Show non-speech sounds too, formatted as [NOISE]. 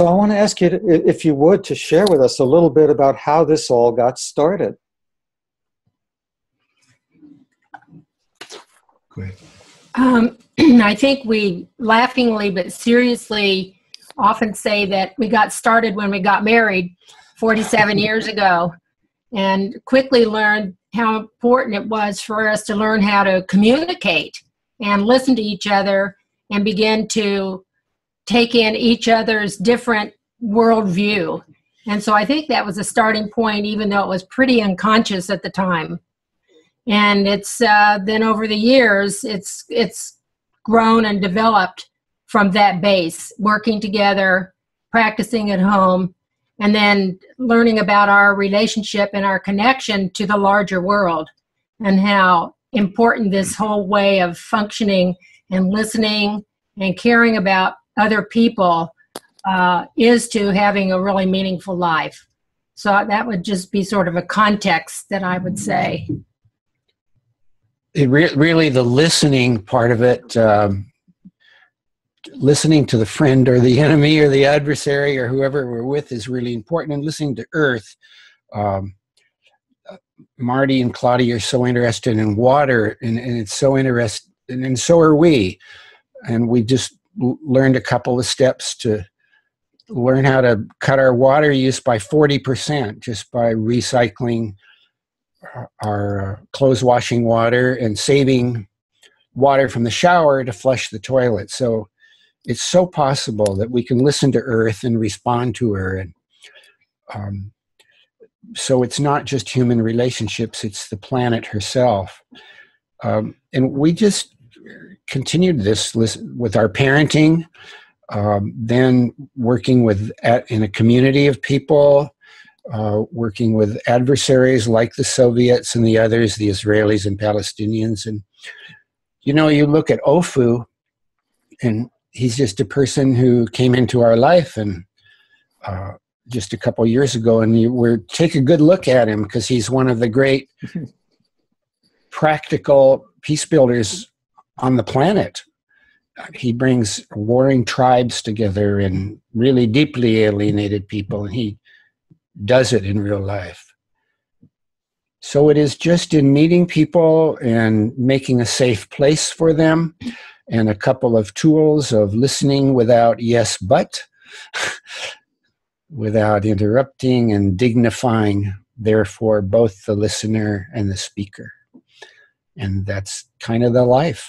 So I want to ask you, to, if you would, to share with us a little bit about how this all got started. Great. Um, [CLEARS THROAT] I think we laughingly but seriously often say that we got started when we got married 47 [LAUGHS] years ago and quickly learned how important it was for us to learn how to communicate and listen to each other and begin to take in each other's different worldview. And so I think that was a starting point, even though it was pretty unconscious at the time. And it's uh, then over the years, it's it's grown and developed from that base, working together, practicing at home, and then learning about our relationship and our connection to the larger world and how important this whole way of functioning and listening and caring about other people uh, is to having a really meaningful life. So that would just be sort of a context that I would say. It re- really, the listening part of it, um, listening to the friend or the [LAUGHS] enemy or the adversary or whoever we're with is really important. And listening to Earth, um, Marty and Claudia are so interested in water, and, and it's so interesting, and, and so are we. And we just learned a couple of steps to learn how to cut our water use by 40% just by recycling our clothes washing water and saving water from the shower to flush the toilet. So it's so possible that we can listen to Earth and respond to her. And um, so it's not just human relationships, it's the planet herself. Um, and we just continued this list with our parenting, um, then working with at, in a community of people, uh, working with adversaries like the Soviets and the others, the Israelis and Palestinians. And, you know, you look at Ofu, and he's just a person who came into our life and uh, just a couple years ago, and you were take a good look at him because he's one of the great [LAUGHS] practical peace builders on the planet. He brings warring tribes together and really deeply alienated people, and he does it in real life. So it is just in meeting people and making a safe place for them, and a couple of tools of listening without yes but, [LAUGHS] without interrupting and dignifying, therefore, both the listener and the speaker. And that's kind of the life.